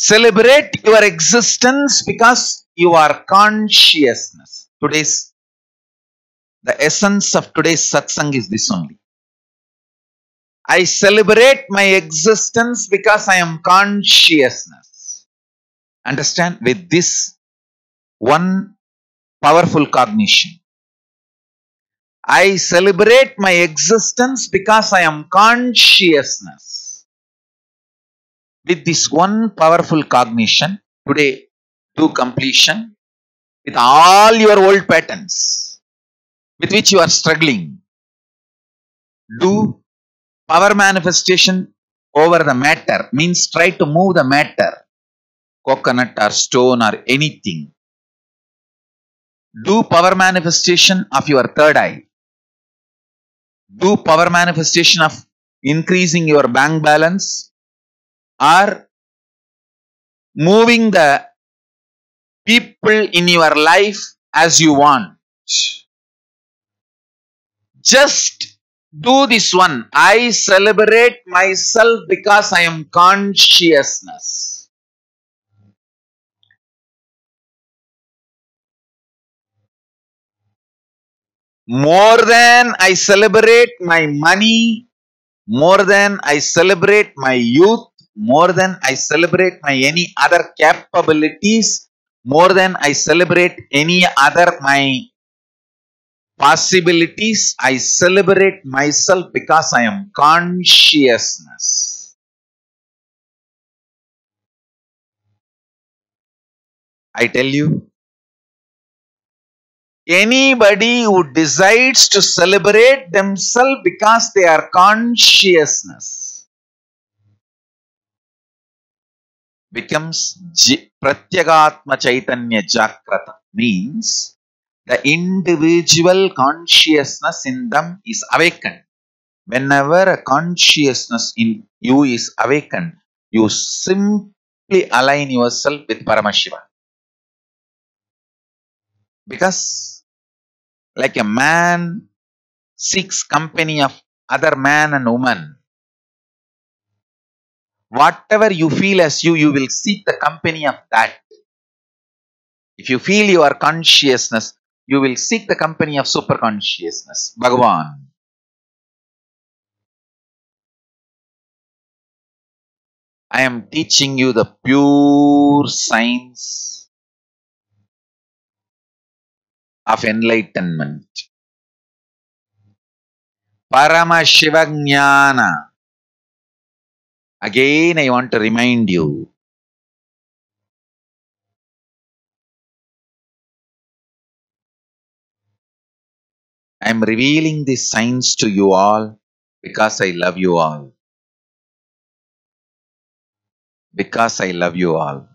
Celebrate your existence because you are consciousness. Today's the essence of today's satsang is this only. I celebrate my existence because I am consciousness. Understand? With this one powerful cognition. I celebrate my existence because I am consciousness. With this one powerful cognition, today do completion with all your old patterns with which you are struggling. Do power manifestation over the matter means try to move the matter, coconut or stone or anything. Do power manifestation of your third eye do power manifestation of increasing your bank balance or moving the people in your life as you want. Just do this one. I celebrate myself because I am consciousness. more than I celebrate my money, more than I celebrate my youth, more than I celebrate my any other capabilities, more than I celebrate any other my possibilities, I celebrate myself because I am consciousness. I tell you, anybody who decides to celebrate themselves because they are consciousness becomes pratyagatma chaitanya jagrata means the individual consciousness in them is awakened whenever a consciousness in you is awakened you simply align yourself with paramashiva because like a man seeks company of other man and woman. Whatever you feel as you, you will seek the company of that. If you feel your consciousness, you will seek the company of super consciousness, Bhagavan. I am teaching you the pure science of enlightenment. Paramashivajnana. Again, I want to remind you. I am revealing these signs to you all because I love you all. Because I love you all.